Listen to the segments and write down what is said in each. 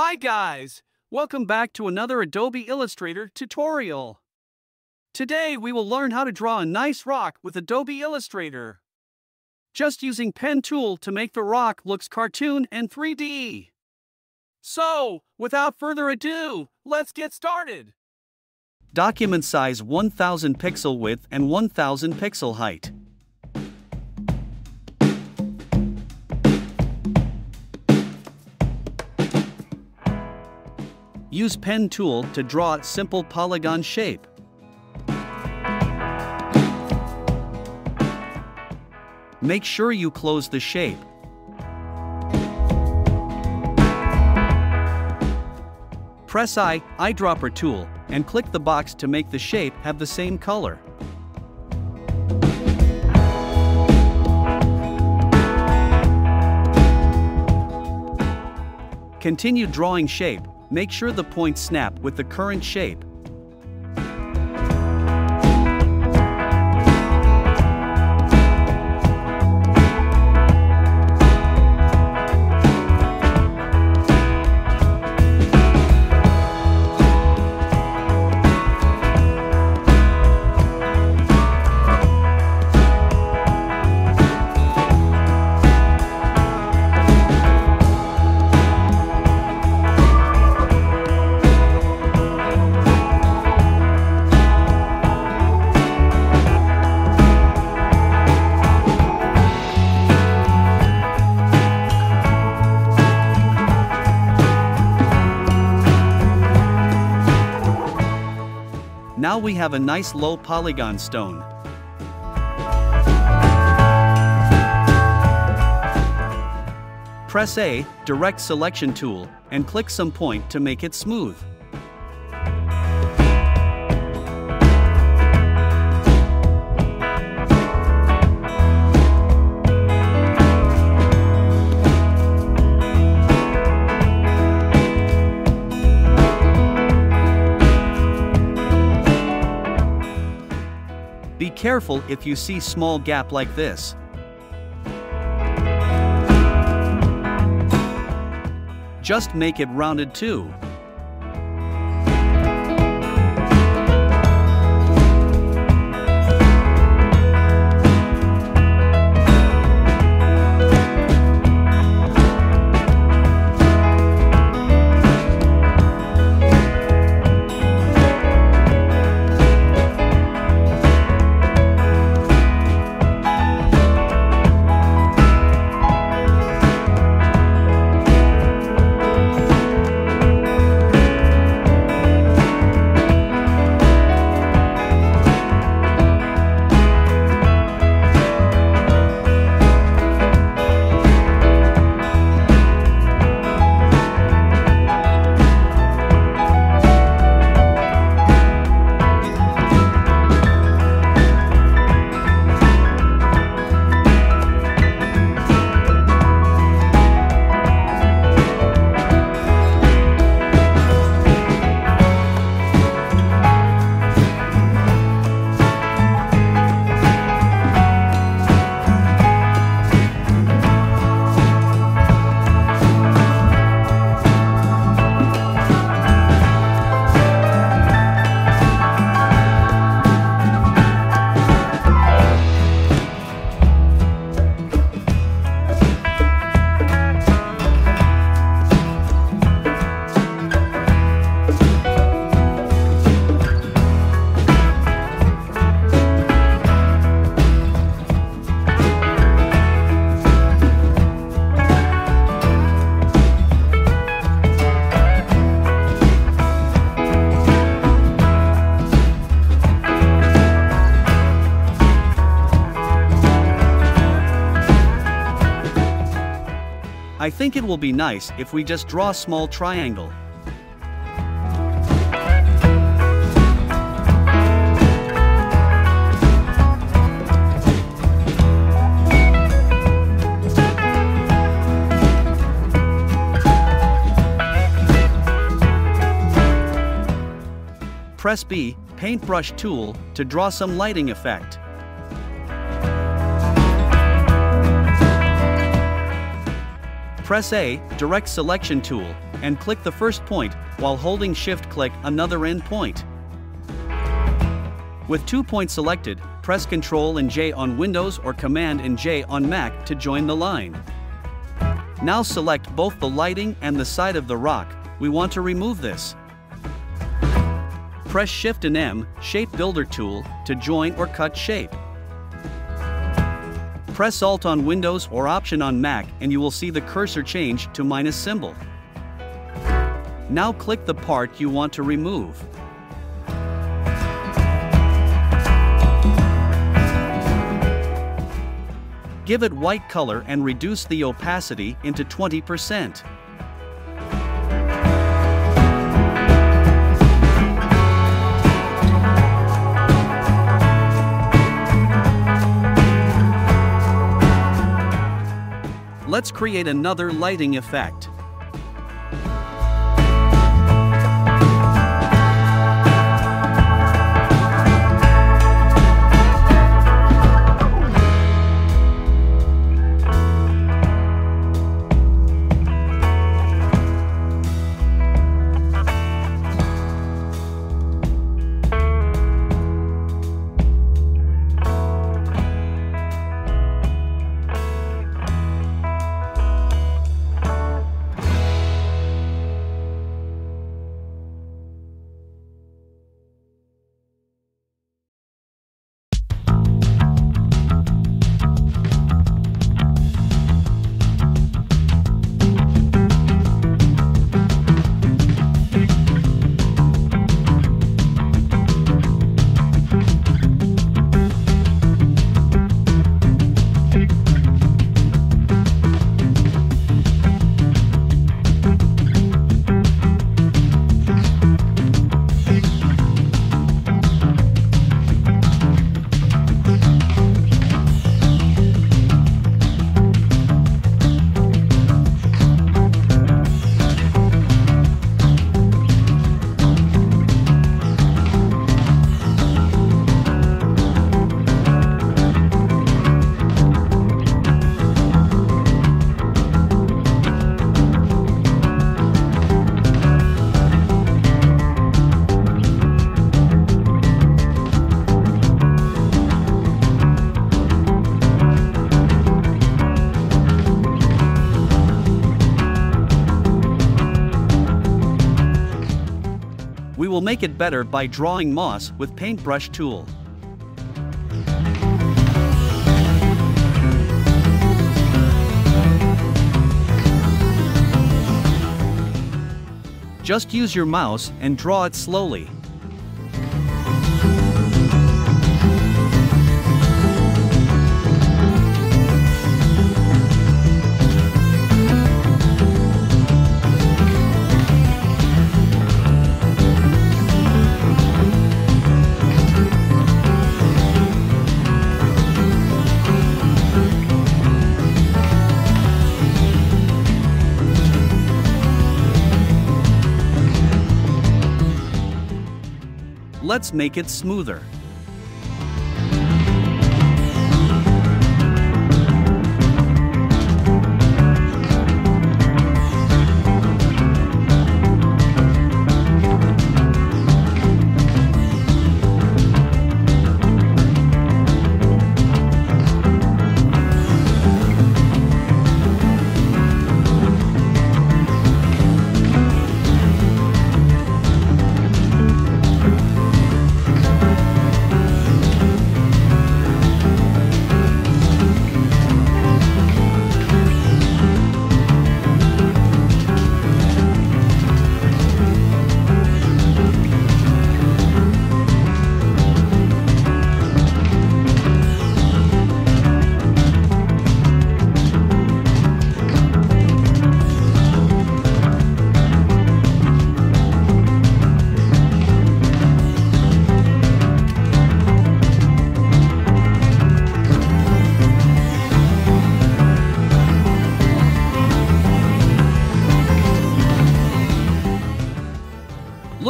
Hi guys! Welcome back to another Adobe Illustrator tutorial. Today we will learn how to draw a nice rock with Adobe Illustrator. Just using pen tool to make the rock looks cartoon and 3D. So, without further ado, let's get started. Document size 1000 pixel width and 1000 pixel height. Use pen tool to draw a simple polygon shape. Make sure you close the shape. Press I, eyedropper tool, and click the box to make the shape have the same color. Continue drawing shape, make sure the points snap with the current shape. Now we have a nice low polygon stone. Press A, Direct Selection tool, and click some point to make it smooth. Careful if you see small gap like this. Just make it rounded too. Think it will be nice if we just draw a small triangle. Press B, paintbrush tool, to draw some lighting effect. Press A, Direct Selection tool, and click the first point while holding shift click another end point. With two points selected, press Ctrl and J on Windows or Command and J on Mac to join the line. Now select both the lighting and the side of the rock, we want to remove this. Press Shift and M, Shape Builder tool, to join or cut shape. Press Alt on Windows or Option on Mac and you will see the cursor change to minus symbol. Now click the part you want to remove. Give it white color and reduce the opacity into 20%. Let's create another lighting effect. We will make it better by drawing moss with paintbrush tool. Just use your mouse and draw it slowly. Let's make it smoother.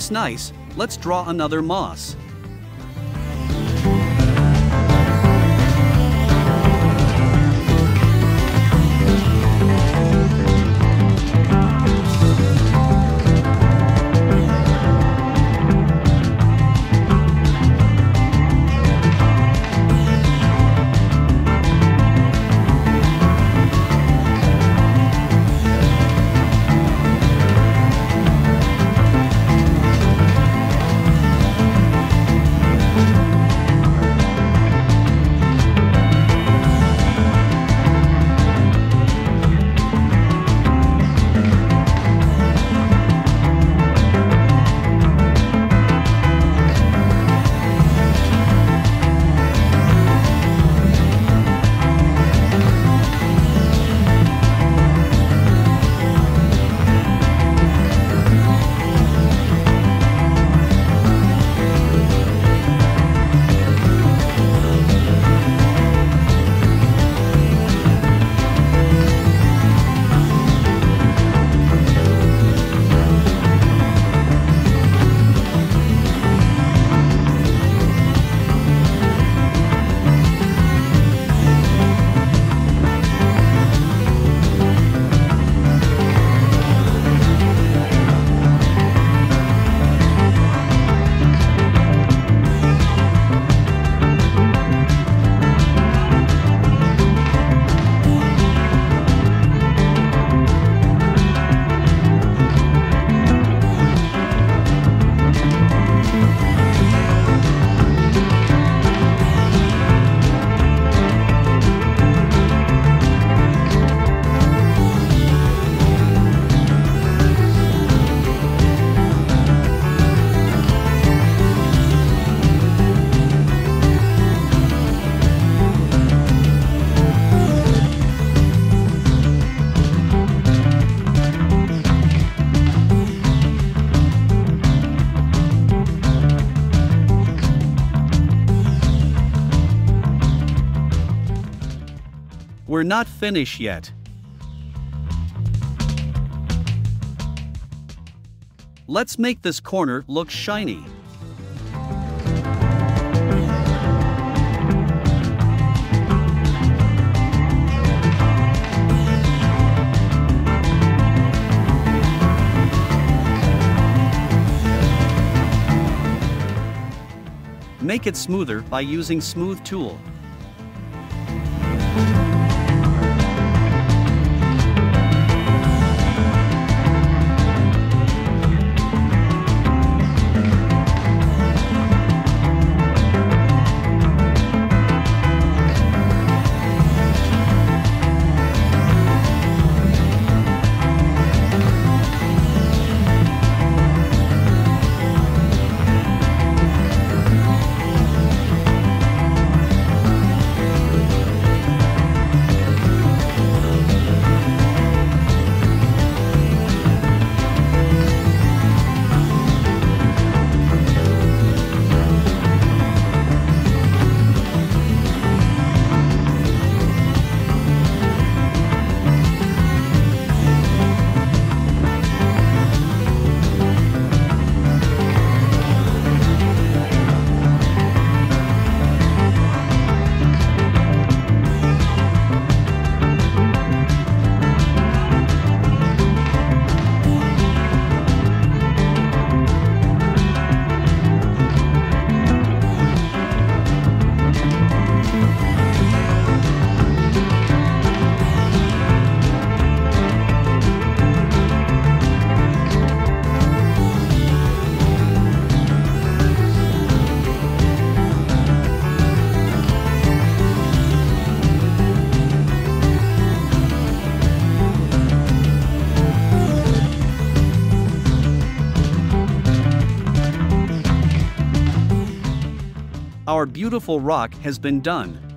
Looks nice, let's draw another moss. We're not finished yet. Let's make this corner look shiny. Make it smoother by using Smooth Tool. Our beautiful rock has been done.